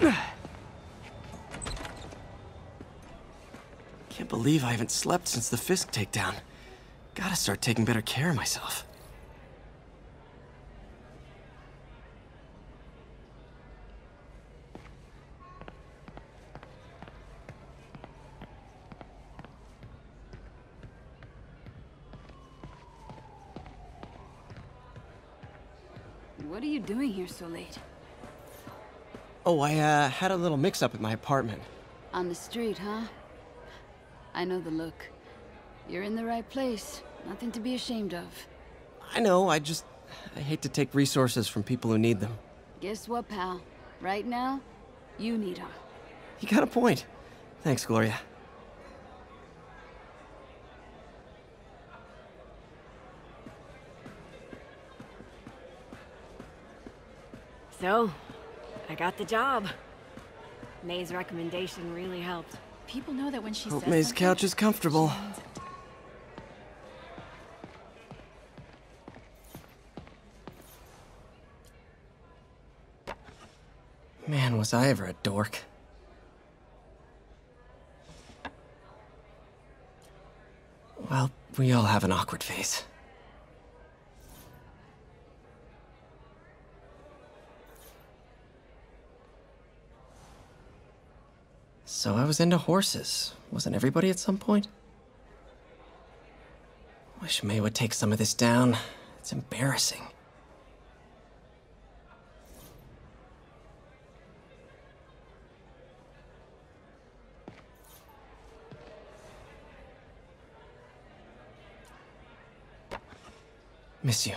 Can't believe I haven't slept since the Fisk takedown. Gotta start taking better care of myself. What are you doing here so late? Oh, I, uh, had a little mix-up at my apartment. On the street, huh? I know the look. You're in the right place. Nothing to be ashamed of. I know, I just... I hate to take resources from people who need them. Guess what, pal? Right now, you need them. You got a point. Thanks, Gloria. So, I got the job. May's recommendation really helped. People know that when she Hope says May's couch is comfortable. she means it. Man, was I ever a dork. Well, we all have an awkward phase. So I was into horses. Wasn't everybody at some point? Wish May would take some of this down. It's embarrassing. Miss you.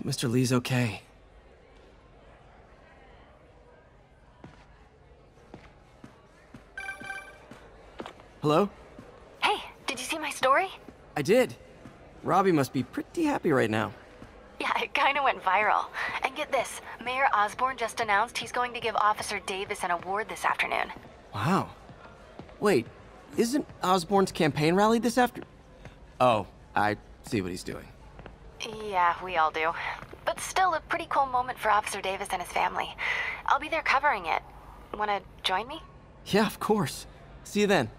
Hope Mr. Li's okay. Hello? Hey, did you see my story? I did. Robbie must be pretty happy right now. Yeah, it kinda went viral. And get this Mayor Osborn just announced he's going to give Officer Davis an award this afternoon. Wow. Wait, isn't Osborn's campaign rally this after? Oh, I see what he's doing. Yeah, we all do. But still a pretty cool moment for Officer Davis and his family. I'll be there covering it. Wanna join me? Yeah, of course. See you then.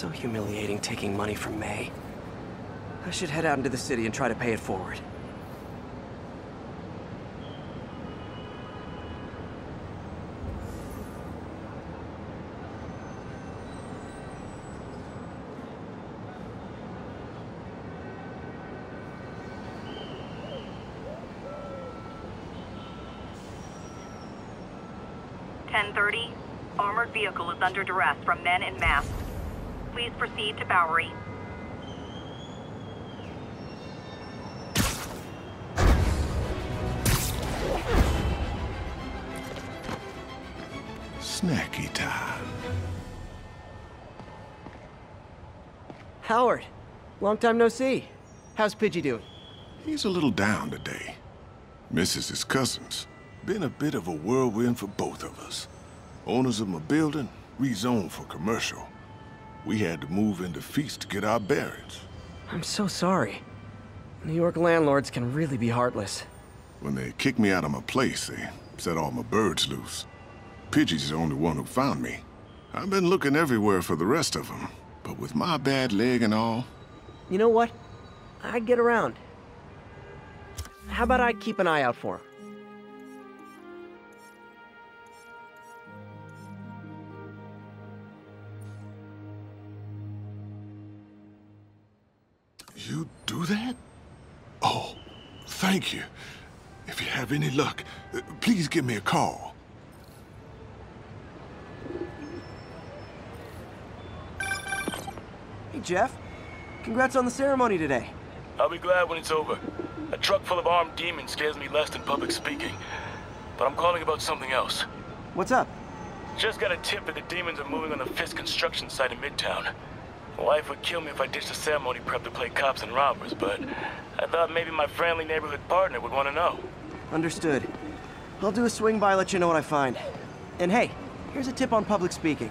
So humiliating taking money from May. I should head out into the city and try to pay it forward. Ten thirty. Armored vehicle is under duress from men in masks. Please proceed to Bowery. Snacky time. Howard, long time no see. How's Pidgey doing? He's a little down today. Misses his cousins. Been a bit of a whirlwind for both of us. Owners of my building rezoned for commercial. We had to move into Feast to get our bearings. I'm so sorry. New York landlords can really be heartless. When they kicked me out of my place, they set all my birds loose. Pidgey's the only one who found me. I've been looking everywhere for the rest of them, but with my bad leg and all, You know what? I'd get around. How about I keep an eye out for him? You do that? Oh, thank you. If you have any luck, uh, please give me a call. Hey, Jeff. Congrats on the ceremony today. I'll be glad when it's over. A truck full of armed demons scares me less than public speaking. But I'm calling about something else. What's up? Just got a tip that the demons are moving on the Fisk construction site in Midtown. My wife would kill me if I ditched the ceremony prep to play cops and robbers, but I thought maybe my friendly neighborhood partner would want to know. Understood. I'll do a swing by, let you know what I find. And hey, here's a tip on public speaking.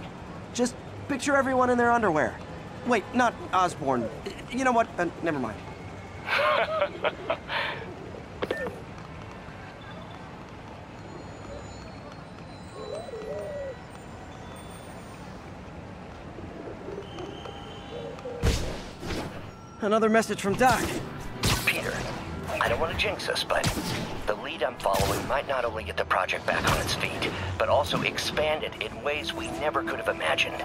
Just picture everyone in their underwear. Wait, not Osborn. You know what? Uh, never mind. Another message from Doc. Peter, I don't want to jinx us, but the lead I'm following might not only get the project back on its feet, but also expand it in ways we never could have imagined.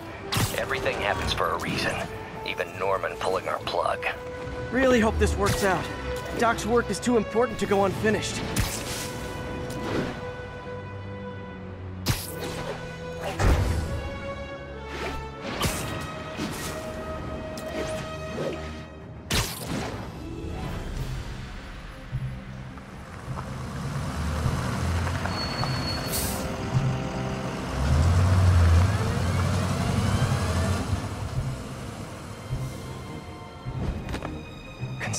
Everything happens for a reason, even Norman pulling our plug. Really hope this works out. Doc's work is too important to go unfinished.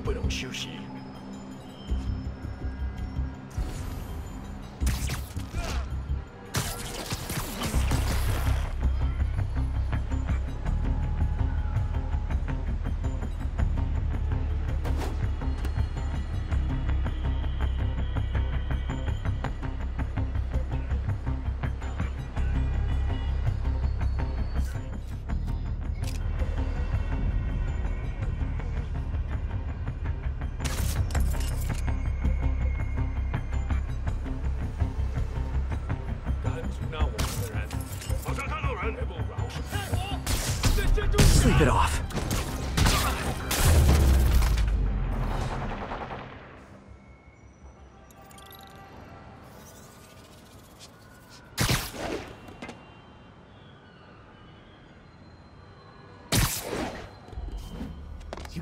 不能休息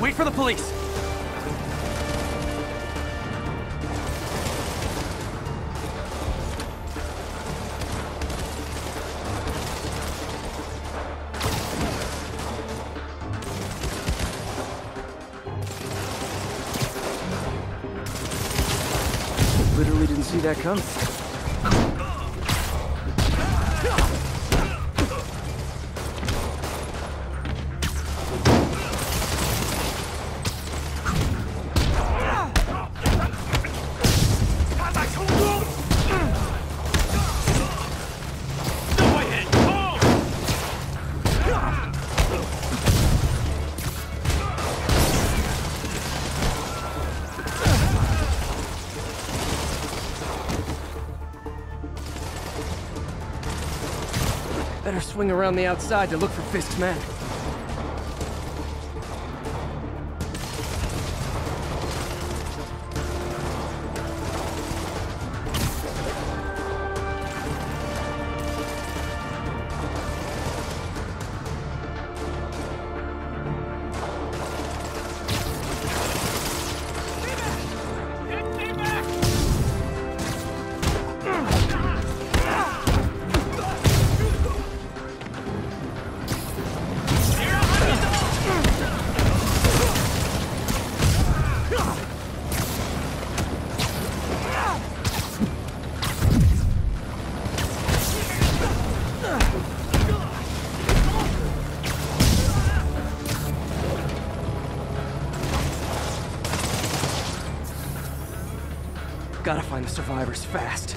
Wait for the police. Literally didn't see that coming. Around the outside to look for Fisk's men. Gotta find the survivors fast.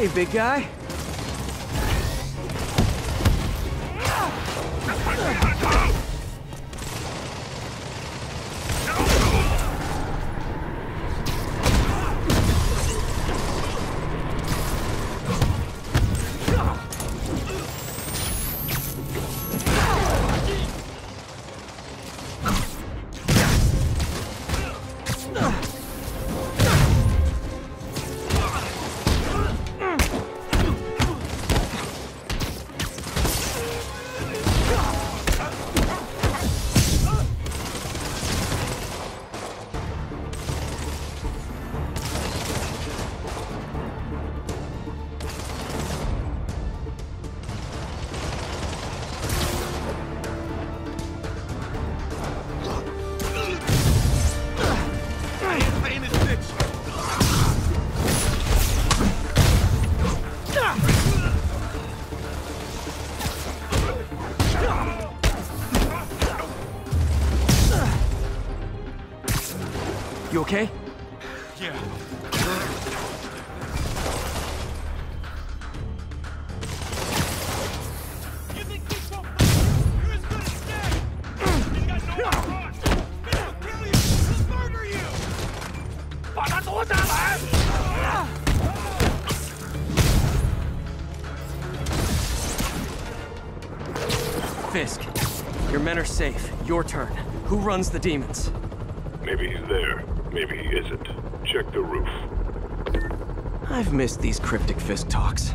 Hey, big guy. Okay? Yeah. Fisk, your men are safe. Your turn. Who runs the demons? Maybe he's there. Maybe he isn't. Check the roof. I've missed these cryptic Fisk talks.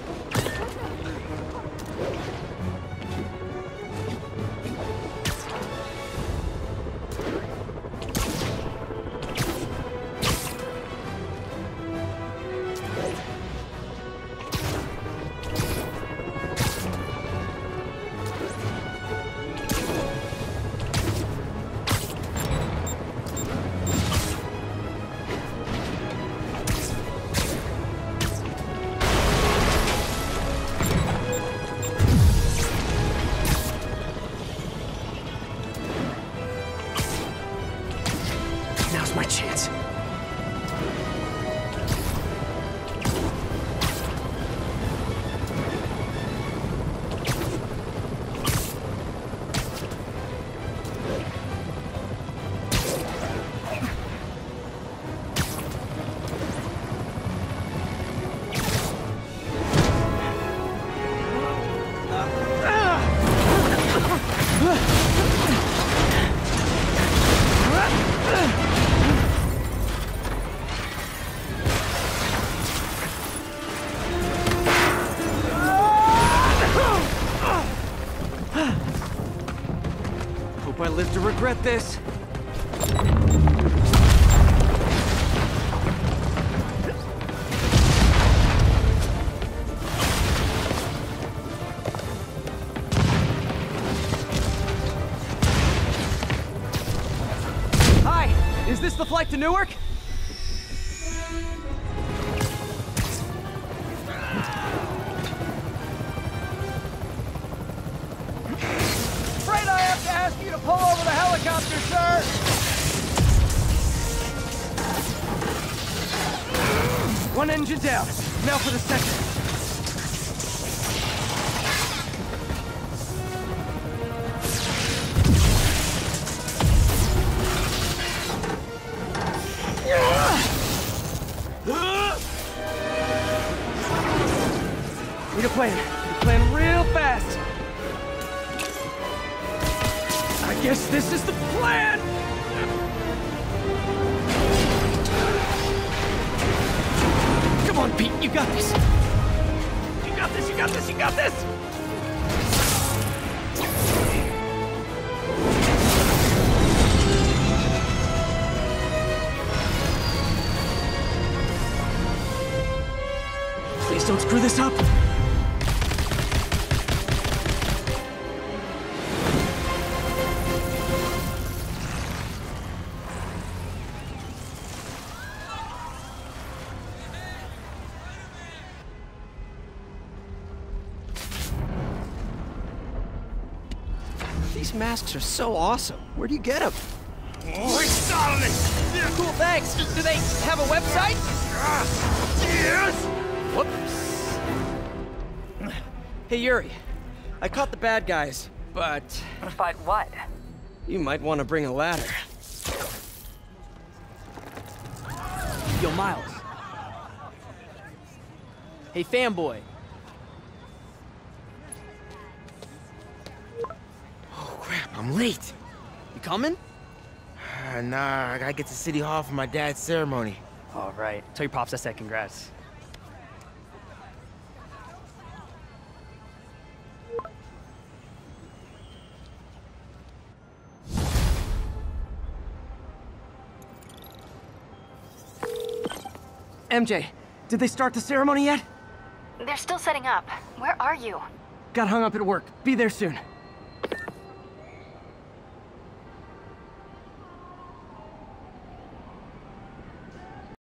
One engine down. Now for the second. Don't screw this up! These masks are so awesome. Where do you get them? We're oh, Solomon! Cool, thanks. Do they have a website? Ah, yes. Hey, Yuri. I caught the bad guys, but... But what? You might want to bring a ladder. Yo, Miles. Hey, fanboy. Oh, crap, I'm late. You coming? Uh, nah, I gotta get to City Hall for my dad's ceremony. All right. Tell your pops I said congrats. MJ, did they start the ceremony yet? They're still setting up. Where are you? Got hung up at work. Be there soon.